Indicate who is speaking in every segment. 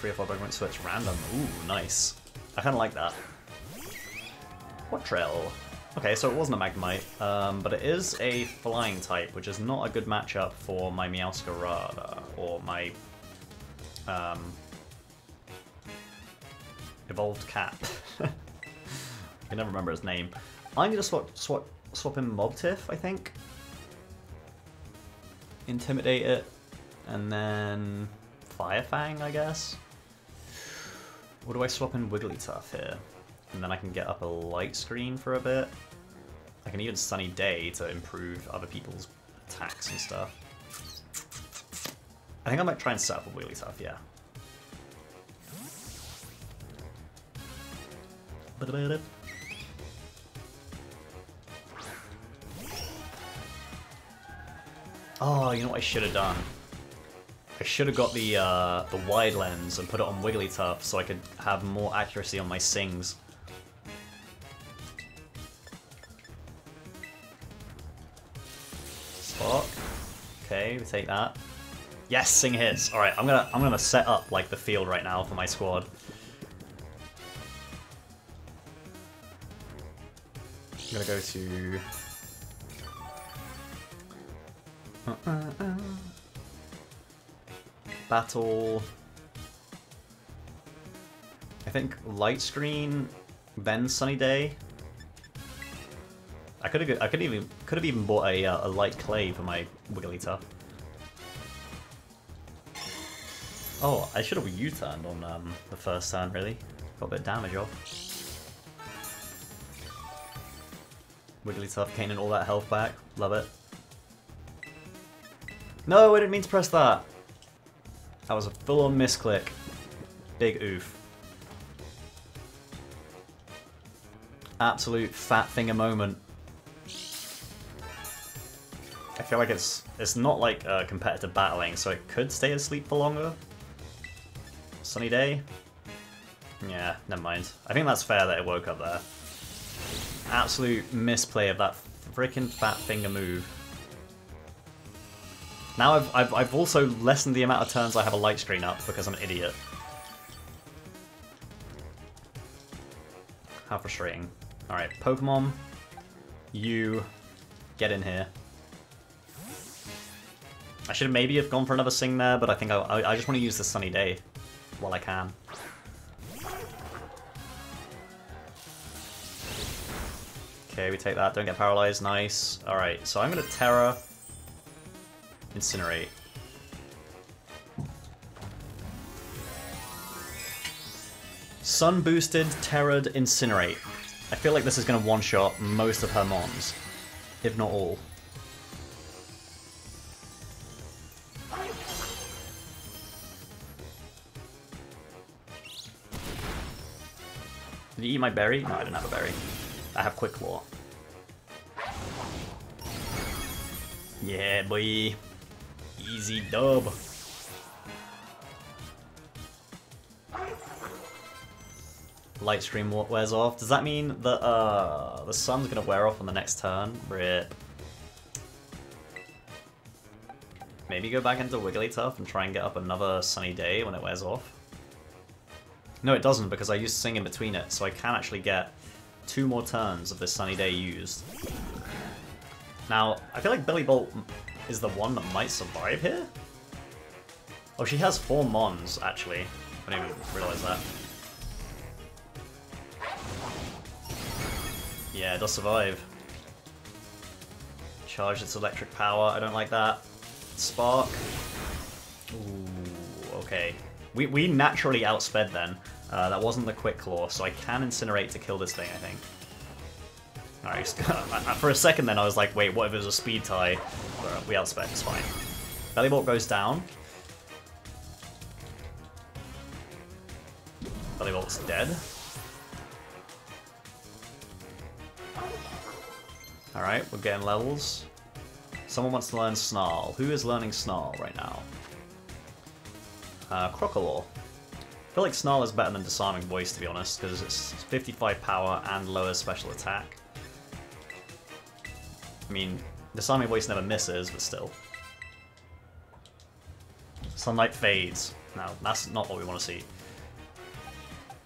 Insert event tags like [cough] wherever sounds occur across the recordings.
Speaker 1: three or four Pokemon switch random. Ooh, nice. I kind of like that. What trail? Okay, so it wasn't a Magnemite, um, but it is a flying type, which is not a good matchup for my Meowscarada, or my um, evolved cat. [laughs] I can never remember his name. I'm gonna swap swap swap in Mobtiff, I think. Intimidate it, and then Firefang, I guess. What do I swap in Wigglytuff here? And then I can get up a light screen for a bit. I can even Sunny Day to improve other people's attacks and stuff. I think I might try and set up a Wigglytuff, yeah. Oh, you know what I should have done? I should have got the uh, the wide lens and put it on Wigglytuff so I could have more accuracy on my sings. Spark. Okay, we take that. Yes, sing hits. All right, I'm gonna I'm gonna set up like the field right now for my squad. I'm gonna go to. Battle. I think light screen, then sunny day. I could have I could even could have even bought a uh, a light clay for my Wigglytuff. Oh, I should have U-turned on um, the first turn. Really, got a bit of damage off. Wigglytuff gaining all that health back. Love it. No, I didn't mean to press that. That was a full-on misclick. Big oof. Absolute fat finger moment. I feel like it's it's not like uh, competitive battling, so it could stay asleep for longer. Sunny day? Yeah, never mind. I think that's fair that it woke up there. Absolute misplay of that freaking fat finger move. Now I've, I've, I've also lessened the amount of turns I have a light screen up because I'm an idiot. How frustrating. Alright, Pokemon, you get in here. I should maybe have gone for another Sing there, but I think I, I, I just want to use the Sunny Day while I can. Okay, we take that, don't get paralyzed, nice. Alright, so I'm going to Tera Incinerate. Sun boosted, Terrad, Incinerate. I feel like this is going to one-shot most of her mons, if not all. Did you eat my berry? No, I didn't have a berry. I have Quick Claw. Yeah, boy. Easy dub. Light screen wears off. Does that mean that uh, the sun's gonna wear off on the next turn? Rip. Maybe go back into Wigglytuff and try and get up another sunny day when it wears off. No, it doesn't because I used Sing in between it, so I can actually get two more turns of this sunny day used. Now, I feel like Bellibolt is the one that might survive here? Oh, she has four Mons, actually. I didn't even realize that. Yeah, it does survive. Charge its electric power, I don't like that. Spark. Ooh, okay. We, we naturally outsped then. Uh, that wasn't the Quick Claw, so I can Incinerate to kill this thing, I think. Alright, [laughs] for a second then I was like, wait, what if it was a speed tie? But we outspec, it's fine. Bellibolt goes down. Bellibolt's dead. Alright, we're getting levels. Someone wants to learn Snarl. Who is learning Snarl right now? Uh, Crocalor. I feel like Snarl is better than Disarming Voice, to be honest, because it's 55 power and lower special attack. I mean, the Disarming Voice never misses, but still. Sunlight fades. Now, that's not what we want to see.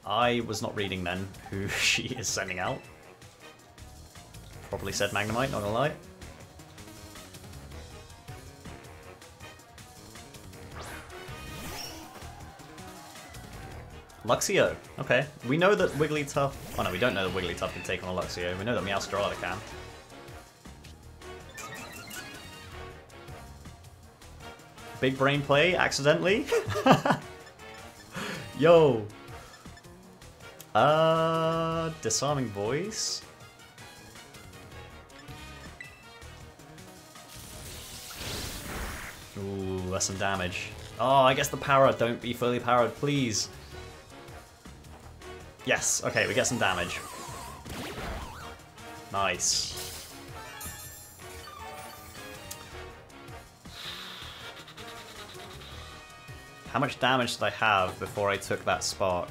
Speaker 1: I was not reading then who [laughs] she is sending out. Probably said Magnemite, not gonna lie. Luxio. Okay. We know that Wigglytuff... Oh no, we don't know that Wigglytuff can take on a Luxio. We know that Meowscarada can. Big brain play, accidentally? [laughs] Yo! Uh, disarming voice? Ooh, that's some damage. Oh, I guess the power. Don't be fully powered, please. Yes, okay, we get some damage. Nice. How much damage did I have before I took that spark?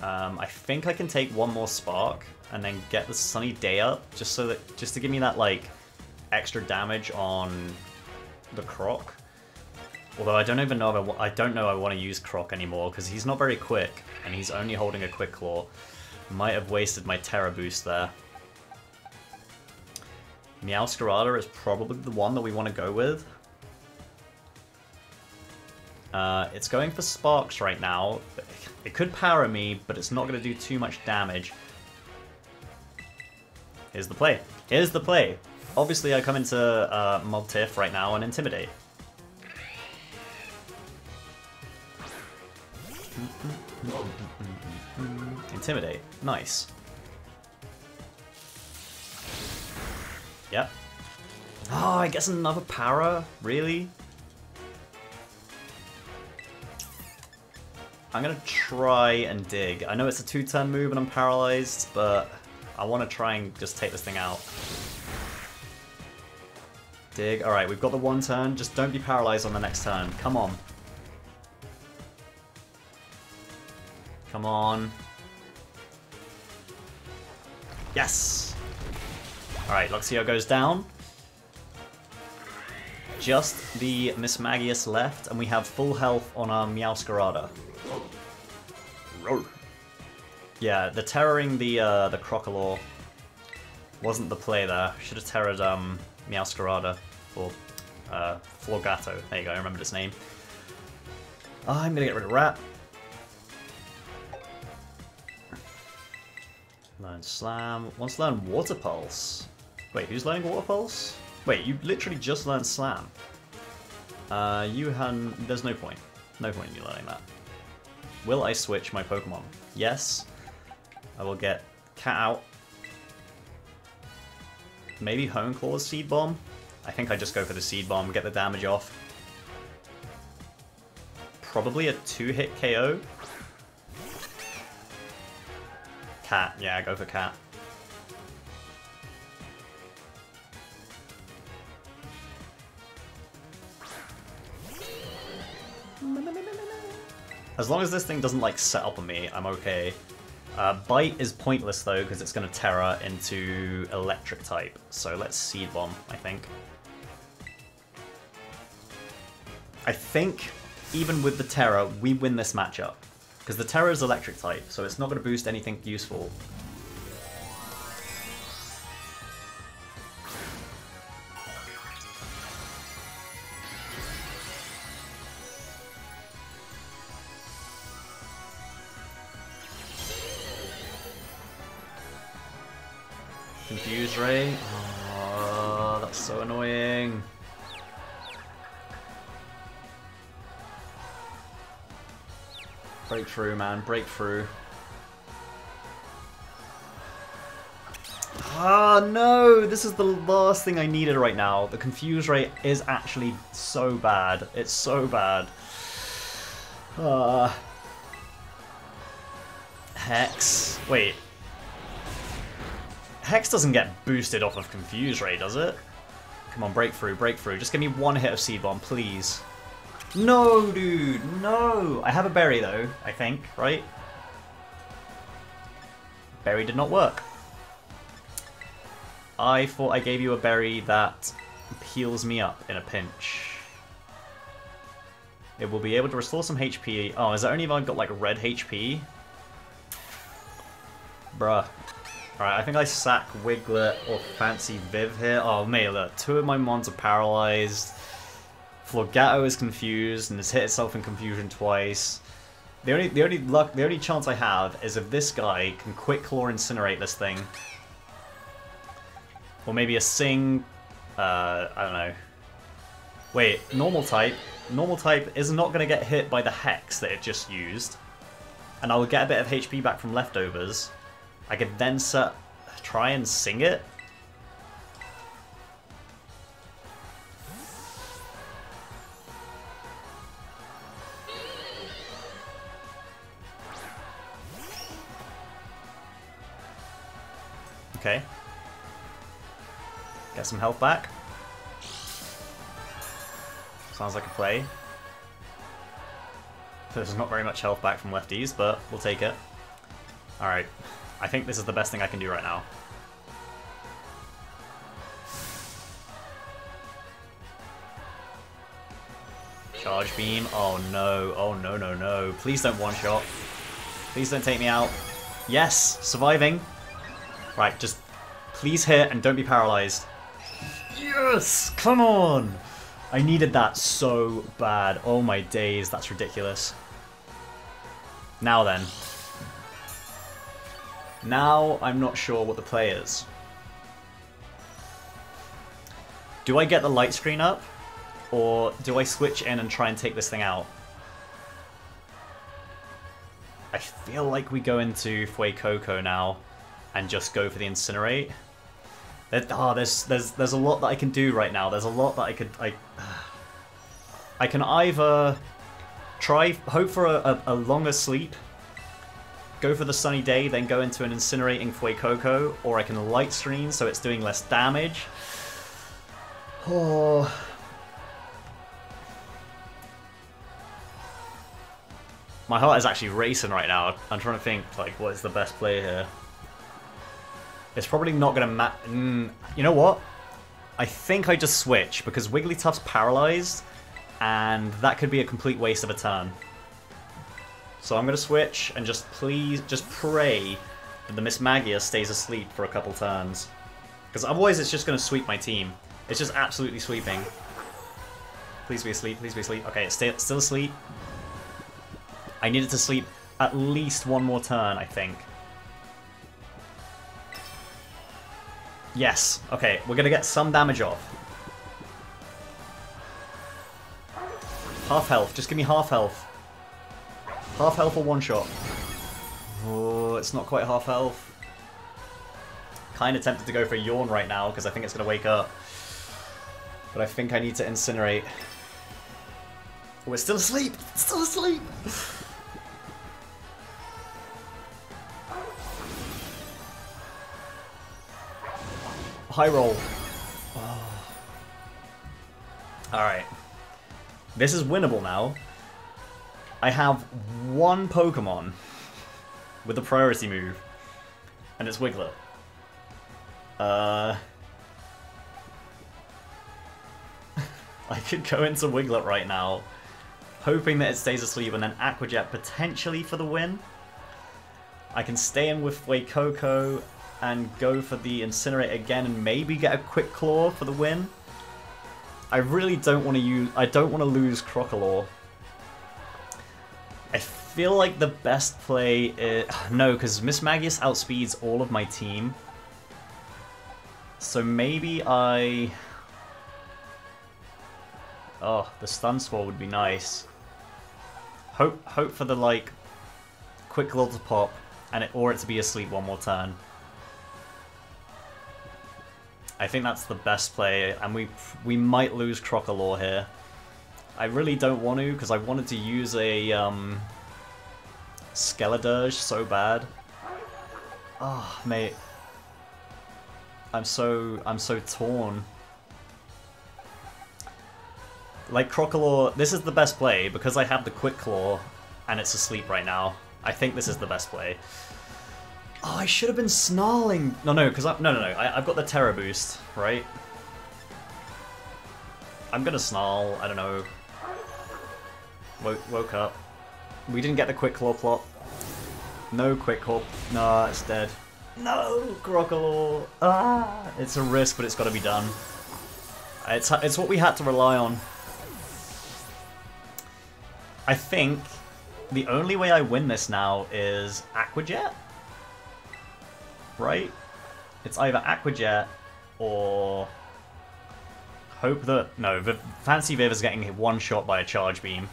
Speaker 1: Um, I think I can take one more spark and then get the sunny day up just so that just to give me that like extra damage on the croc. Although I don't even know if I, don't know I want to use Croc anymore because he's not very quick and he's only holding a quick claw. Might have wasted my Tera boost there. Meowscarada is probably the one that we want to go with. Uh, it's going for Sparks right now. It could power me, but it's not going to do too much damage. Here's the play. Here's the play. Obviously, I come into uh, right now and Intimidate. Intimidate. Nice. Yep. Oh, I guess another para? Really? I'm gonna try and dig. I know it's a two-turn move and I'm paralyzed, but I want to try and just take this thing out. Dig. Alright, we've got the one turn. Just don't be paralyzed on the next turn. Come on. Come on. Yes! Alright, Luxio goes down. Just the Mismagius left, and we have full health on our Meowscarada. Yeah, the terroring the uh, the Crocalor wasn't the play there. Should have terrored um, Meowscarada, or uh, Floragato. There you go, I remembered its name. I'm gonna get rid of Rat. Learn Slam. Wants to learn Water Pulse. Wait, who's learning Water Pulse? Wait, you literally just learned Slam. Uh, you had... There's no point. No point in you learning that. Will I switch my Pokemon? Yes. I will get Cat out. Maybe Hone Claw's Seed Bomb? I think I just go for the Seed Bomb, get the damage off. Probably a two-hit KO. Cat, yeah, go for cat. As long as this thing doesn't like set up on me, I'm okay. Uh, Bite is pointless though, because it's going to Tera into Electric type. So let's Seed Bomb, I think. I think, even with the Tera, we win this matchup. Because the Tera is electric type, so it's not going to boost anything useful. Confuse Ray. Oh, that's so annoying. Breakthrough, man. Breakthrough. Ah, no! This is the last thing I needed right now. The confuse ray is actually so bad. It's so bad. Uh, Hex. Wait. Hex doesn't get boosted off of confuse ray, does it? Come on, breakthrough, breakthrough. Just give me one hit of Seed Bomb, please. No, dude, no! I have a berry though, I think, right? Berry did not work. I thought I gave you a berry that heals me up in a pinch. It will be able to restore some HP. Oh, is that only if I've got like red HP? Bruh. Alright, I think I sack Wiglett or Fancy Viv here. Oh, mate, look. Two of my mons are paralyzed. Floragato is confused and has hit itself in confusion twice. The only the only luck the only chance I have is if this guy can quick claw incinerate this thing. Or maybe a sing uh I don't know. Wait, normal type. Normal type is not gonna get hit by the hex that it just used. And I will get a bit of HP back from leftovers. I could then set, try and sing it. Okay. Get some health back. Sounds like a play. There's not very much health back from lefties, but we'll take it. Alright. I think this is the best thing I can do right now. Charge beam. Oh no. Oh no, no, no. Please don't one-shot. Please don't take me out. Yes! Surviving. Right, just please hit and don't be paralyzed. Yes! Come on! I needed that so bad. Oh my days, that's ridiculous. Now then. Now I'm not sure what the play is. Do I get the light screen up? Or do I switch in and try and take this thing out? I feel like we go into Fuecoco now and just go for the Incinerate. oh, there's there's there's a lot that I can do right now. There's a lot that I could I [sighs] I can either try hope for a, a, a longer sleep go for the sunny day, then go into an incinerating Fuecoco, or I can light screen so it's doing less damage. Oh. My heart is actually racing right now. I'm trying to think, like, what is the best play here? It's probably not going to ma- mm, You know what? I think I just switch, because Wigglytuff's paralyzed, and that could be a complete waste of a turn. So I'm going to switch and just please, just pray that the Mismagius stays asleep for a couple turns. Because otherwise it's just going to sweep my team. It's just absolutely sweeping. Please be asleep, please be asleep. Okay, it's still, asleep. I needed to sleep at least one more turn, I think. Yes, okay, we're gonna get some damage off. Half health, just give me half health. Half health or one shot? Oh, it's not quite half health. Kind of tempted to go for a Yawn right now because I think it's going to wake up. But I think I need to incinerate. Oh, it's still asleep! Still asleep! High roll. [sighs] Oh. Alright. This is winnable now. I have one Pokemon with a priority move, and it's Wiglett. Uh, [laughs] I could go into Wiglett right now, hoping that it stays asleep, and then Aqua Jet potentially for the win. I can stay in with Fuecoco and go for the Incinerate again and maybe get a Quick Claw for the win. I really don't want to use. I don't want to lose Crocalor I feel like the best play is... [sighs] No, because Mismagius outspeeds all of my team. So maybe I... Oh, the stun spore would be nice. Hope hope for the, like, quick little to pop, and it, or it to be asleep one more turn. I think that's the best play, and we we might lose Crocalor here. I really don't want to, because I wanted to use a um, Skeledirge so bad. Oh, mate. I'm so, I'm so torn. Like, Crocalor, this is the best play, because I have the Quick Claw, and it's asleep right now. I think this is the best play. Oh, I should have been snarling. No, no, because I no, no, no. I, have got the Tera boost, right? I'm gonna snarl. I don't know. woke up. We didn't get the quick claw plot. No quick claw. No, it's dead. No, Crocodile. Ah, it's a risk, but it's got to be done. It's it's what we had to rely on. I think the only way I win this now is Aquajet. Right? It's either Aquajet or hope that no, the Fancy Viv is getting one shot by a charge beam.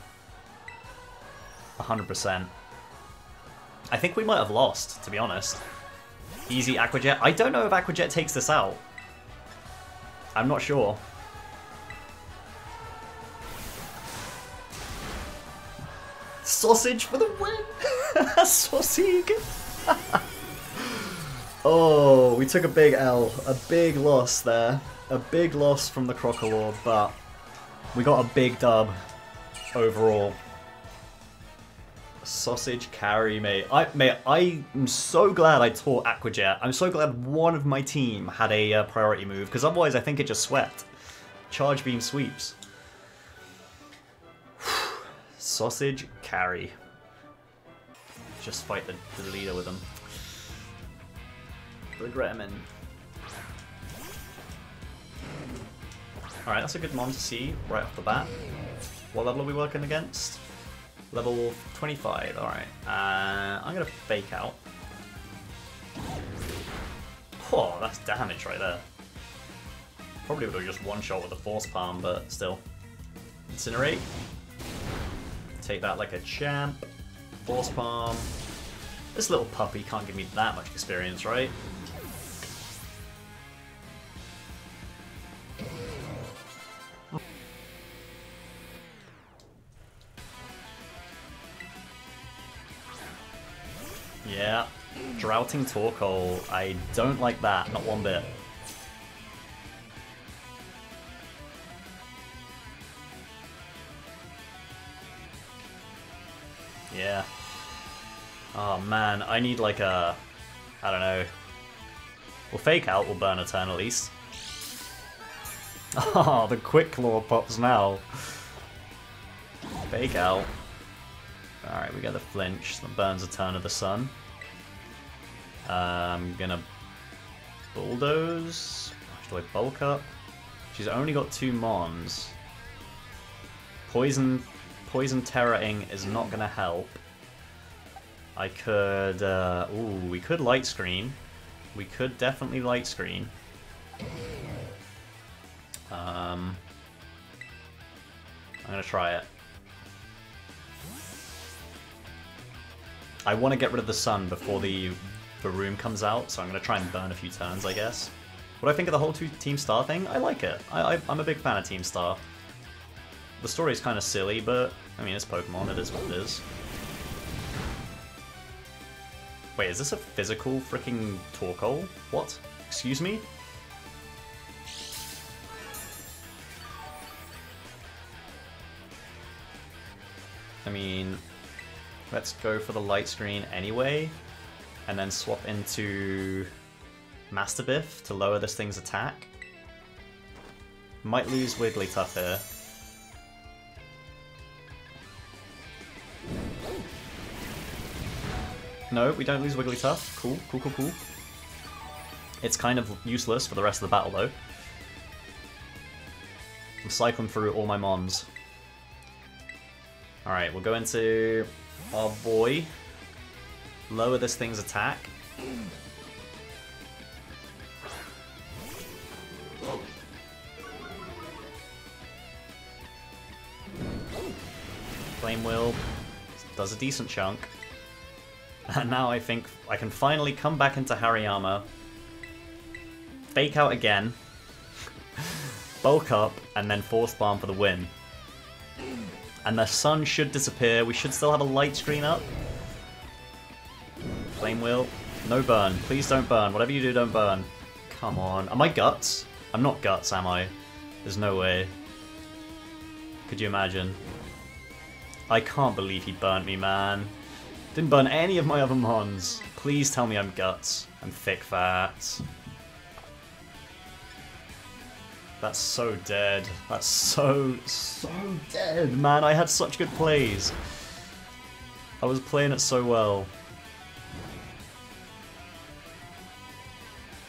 Speaker 1: 100%. I think we might have lost, to be honest. Easy Aquajet. I don't know if Aquajet takes this out. I'm not sure. Sausage for the win! [laughs] Sausage! [laughs] oh, we took a big L. A big loss there. A big loss from the Crocalor, but we got a big dub overall. Sausage carry, mate. I, mate, I am so glad I taught Aquajet. I'm so glad one of my team had a uh, priority move, because otherwise I think it just swept. Charge beam sweeps. [sighs] Sausage carry. Just fight the, the leader with them. Regret him. Regremin. Alright, that's a good mon to see right off the bat. What level are we working against? Level 25, alright. Uh, I'm gonna fake out. Oh, that's damage right there. Probably would have just one-shot with a Force Palm, but still. Incinerate. Take that like a champ. Force Palm. This little puppy can't give me that much experience, right? Droughting Torkoal. I don't like that, not one bit. Yeah. Oh man, I need like a... I don't know. Well, Fake Out will burn a turn at least. [laughs] Oh, the Quick Claw pops now. Fake Out. Alright, we get the flinch that burns a turn of the sun. I'm gonna bulldoze. Do I bulk up? She's only got two mons. Poison, poison terroring is not gonna help. I could, uh, ooh, we could light screen. We could definitely light screen. Um, I'm gonna try it. I want to get rid of the sun before the the room comes out, so I'm going to try and burn a few turns, I guess. What I think of the whole two Team Star thing? I like it. I, I'm a big fan of Team Star. The story is kind of silly, but, I mean, it's Pokemon, it is what it is. Wait, is this a physical freaking Torkoal? What? Excuse me? I mean, let's go for the light screen anyway, and then swap into Masterbiff to lower this thing's attack. Might lose Wigglytuff here. No, we don't lose Wigglytuff. Cool, cool, cool, cool. It's kind of useless for the rest of the battle, though. I'm cycling through all my mons. Alright, we'll go into our boy. Lower this thing's attack. Flame Wheel does a decent chunk. [laughs] And now I think I can finally come back into Hariyama, fake out again, [laughs] bulk up, and then Force Palm for the win. And the sun should disappear. We should still have a light screen up. Flame Wheel. No burn. Please don't burn. Whatever you do, don't burn. Come on. Am I Guts? I'm not Guts, am I? There's no way. Could you imagine? I can't believe he burnt me, man. Didn't burn any of my other mons. Please tell me I'm Guts. I'm thick fat. That's so dead. That's so, so dead, man. I had such good plays. I was playing it so well.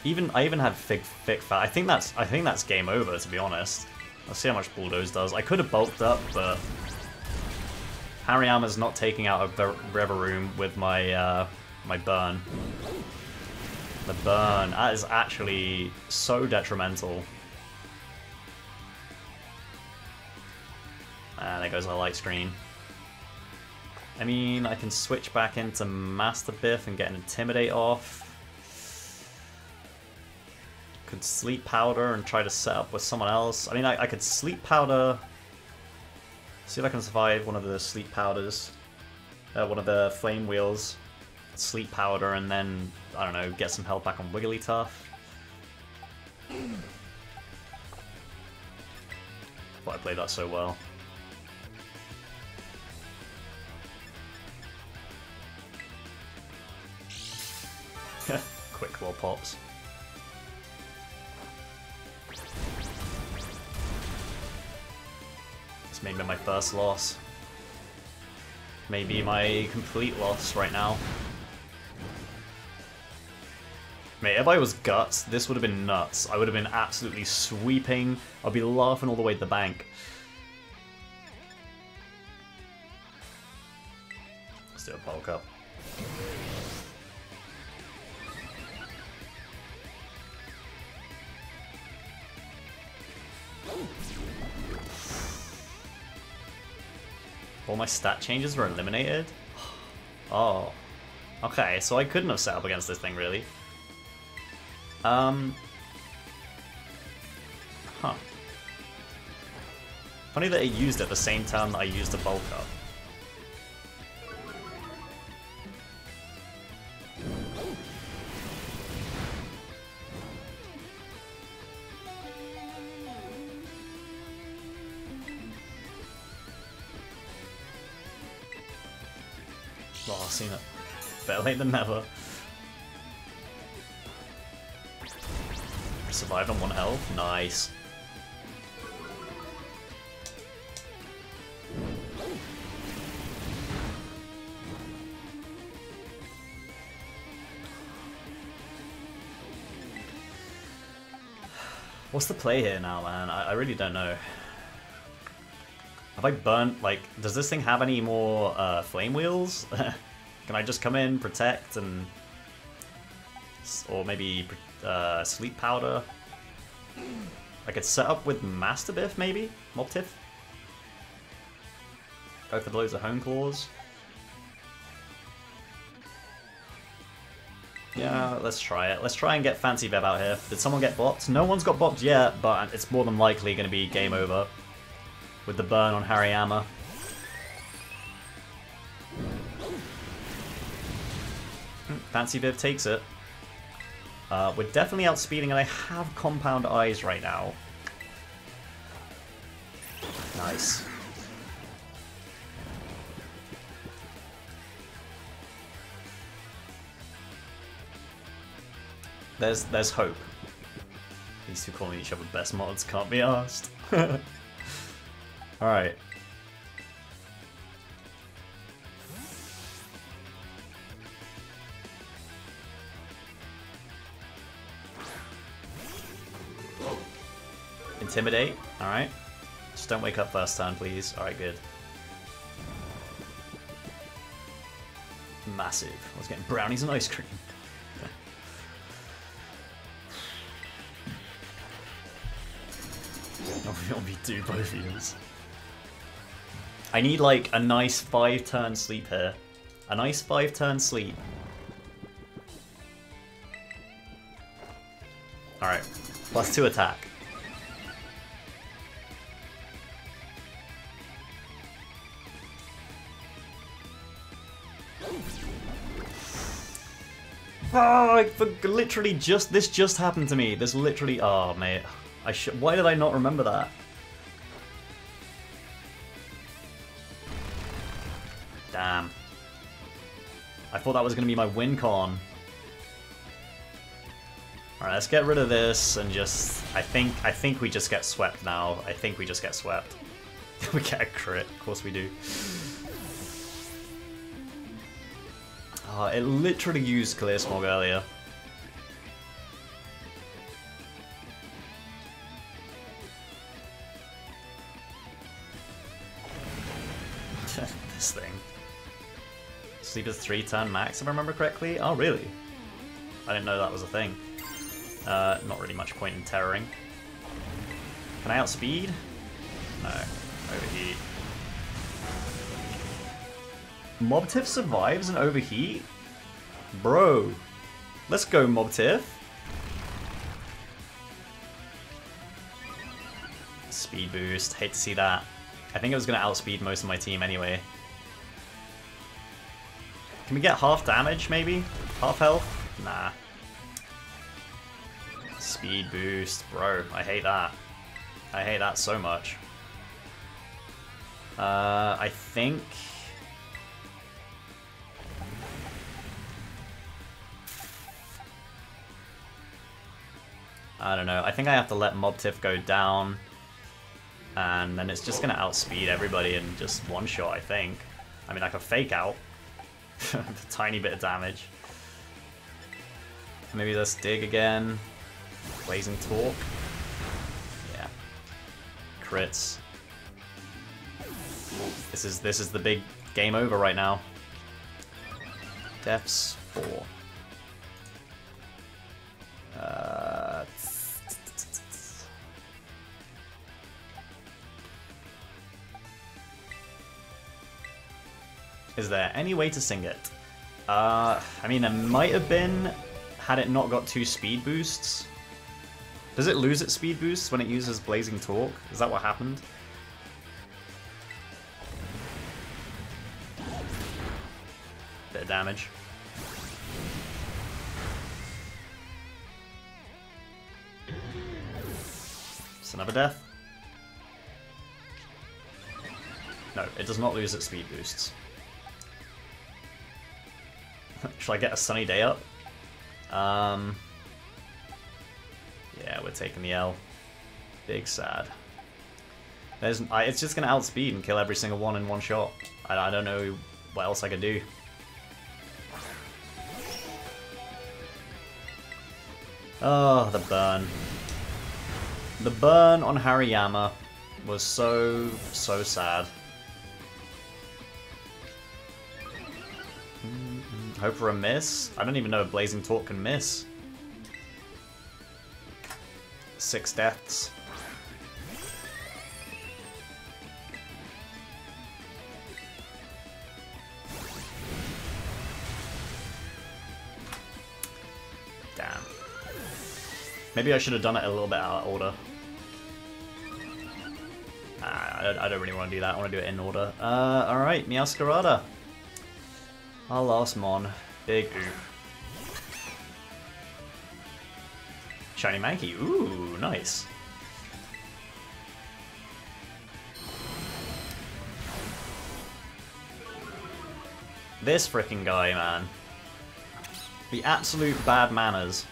Speaker 1: Even I even had Fig Fig Fat. I think that's I think that's game over to be honest. Let's see how much Bulldoze does. I could have bulked up, but Hariyama's not taking out a Revavroom with my uh, my burn. The burn that is actually so detrimental. And there goes our light screen. I mean, I can switch back into Master Biff and get an Intimidate off. Could Sleep Powder and try to set up with someone else. I mean, I, I could Sleep Powder... See if I can survive one of the Sleep Powders. Uh, one of the Flame Wheels. Sleep Powder and then, I don't know, get some health back on Wigglytuff. But I played that so well. [laughs] Quick Claw pops. This may be my first loss. Maybe my complete loss right now. Mate, if I was Guts, this would have been nuts. I would have been absolutely sweeping. I'd be laughing all the way to the bank. All my stat changes were eliminated? Oh. Okay, so I couldn't have set up against this thing, really. Um... Huh. Funny that it used it the same turn that I used the bulk up. Late than never. Survived on one health. Nice. What's the play here now, man? I, I really don't know. Have I burnt, like, does this thing have any more uh, flame wheels? [laughs] Can I just come in, protect, and... Or maybe uh, sleep powder? I could set up with Master Biff, maybe? Mobtiff? Go for loads of Hone Claws. Yeah, let's try it. Let's try and get Fancy Viv out here. Did someone get bopped? No one's got bopped yet, but it's more than likely going to be game over. With the burn on Hariyama. Fancy Viv takes it. Uh, we're definitely outspeeding, and I have Compound Eyes right now. Nice. There's there's hope. These two calling each other best mods can't be asked. [laughs] Alright. Intimidate. Alright. Just don't wake up first turn, please. Alright, good. Massive. I was getting brownies and ice cream. [laughs] I'll be do both of. I need like a nice five turn sleep here. A nice five turn sleep. Alright. Plus two attack. Oh, for literally just this just happened to me. This literally. Oh, mate. I should. Why did I not remember that? Damn. I thought that was to be my win con. Alright, let's get rid of this and just... I think I think we just get swept now. I think we just get swept. [laughs] we get a crit. Of course we do. Oh, it literally used Clear Smog earlier. [laughs] this thing. Sleeper's 3 turn max, if I remember correctly. Oh, really? I didn't know that was a thing. Uh, not really much point in terroring. Can I outspeed? No. Overheat. Mobtiff survives an overheat? Bro. Let's go, Mobtiff. Speed boost. Hate to see that. I think it was going to outspeed most of my team anyway. Can we get half damage, maybe? Half health? Nah. Speed boost. Bro, I hate that. I hate that so much. Uh, I think... I don't know. I think I have to let Mobtiff go down. And then it's just going to outspeed everybody and just one-shot, I think. I mean, I could fake out. [laughs] a tiny bit of damage. Maybe let's dig again. Blazing Torque. Yeah. Crits. This is this is the big game over right now. Deaths four. Is there any way to sing it? Uh, I mean, there might have been had it not got two speed boosts. Does it lose its speed boosts when it uses Blazing Torque? Is that what happened? Bit of damage. It's another death. No, it does not lose its speed boosts. Should I get a sunny day up? Um, yeah, we're taking the L. Big sad. There's, I, it's just going to outspeed and kill every single one in one shot. I, I don't know what else I can do. Oh, the burn. The burn on Hariyama was so, so sad. Hope for a miss? I don't even know if Blazing Torque can miss. Six deaths. Damn. Maybe I should have done it a little bit out of order. I don't, I don't really want to do that. I want to do it in order. Uh, alright, Meowscarada. Our last mon. Big oof. Shiny Mankey. Ooh, nice. This freaking guy, man. The absolute bad manners.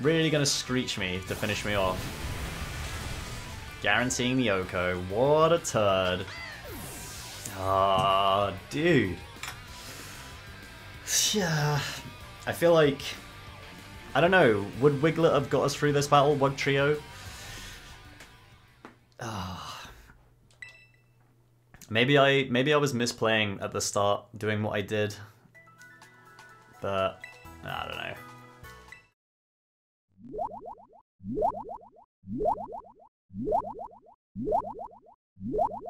Speaker 1: Really gonna screech me to finish me off. Guaranteeing the OHKO. What a turd. Ah, dude. Yeah. I feel like... I don't know, would Wiglett have got us through this battle, Wug Trio? Ah, Maybe I maybe I was misplaying at the start, doing what I did. But, I don't know. What?